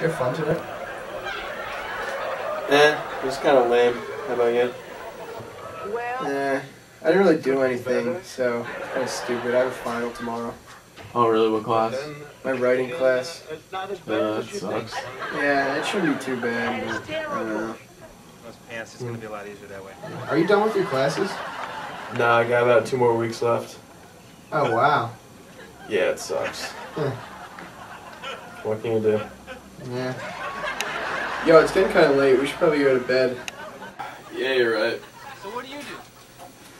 Did you have fun today? Eh, it was kind of lame. How about you? Well, eh, I didn't really do anything, so it's kind of stupid. I have a final tomorrow. Oh, really? What class? My writing class. Uh, that sucks. Yeah, it shouldn't be too bad, but I don't know. Those pants, it's gonna be a lot easier that way. Are you done with your classes? Nah, I got about two more weeks left. Oh, wow. Yeah, it sucks. What can you do? Yeah. Yo, it's getting kind of late. We should probably go to bed. Yeah, you're right. So what do you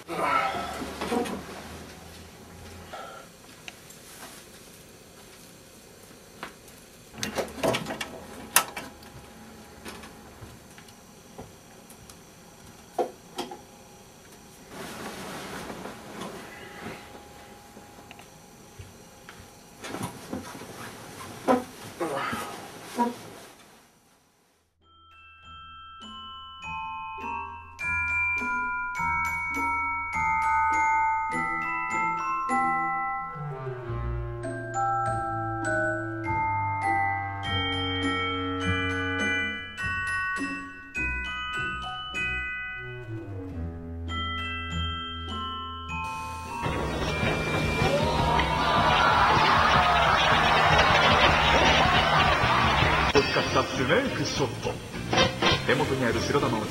do? ったスネークショット。手元にある白玉を引き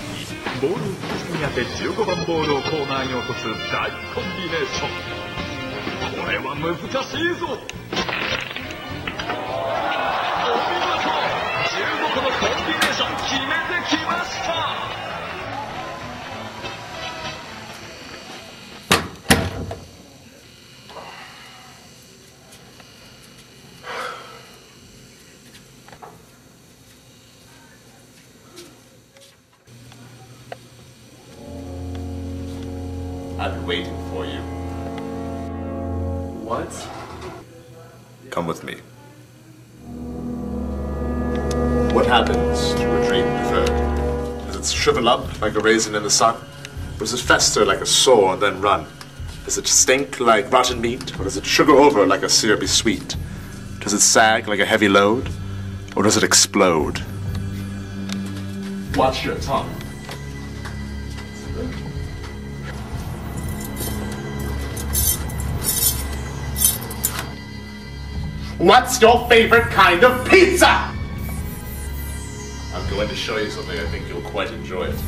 ボールを口に当て15番ボールをコーナーに落とす大コンビネーション。これは難しいぞ。I've been waiting for you. What? Come with me. What happens to a dream deferred? Does it shrivel up like a raisin in the sun? Or does it fester like a sore and then run? Does it stink like rotten meat? Or does it sugar over like a syrupy sweet? Does it sag like a heavy load? Or does it explode? Watch your tongue. What's your favorite kind of pizza? I'm going to show you something I think you'll quite enjoy it.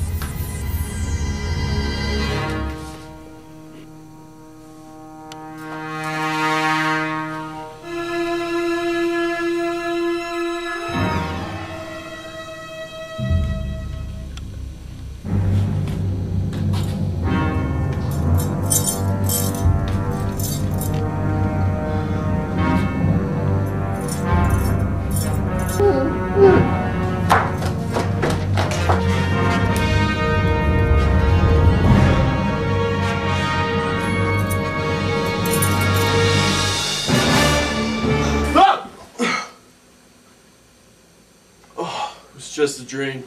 Just a dream.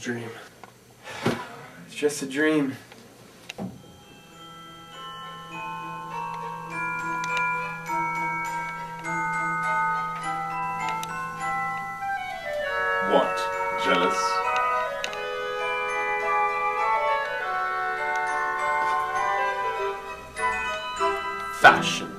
Dream. It's just a dream. What? Jealous? Fashion.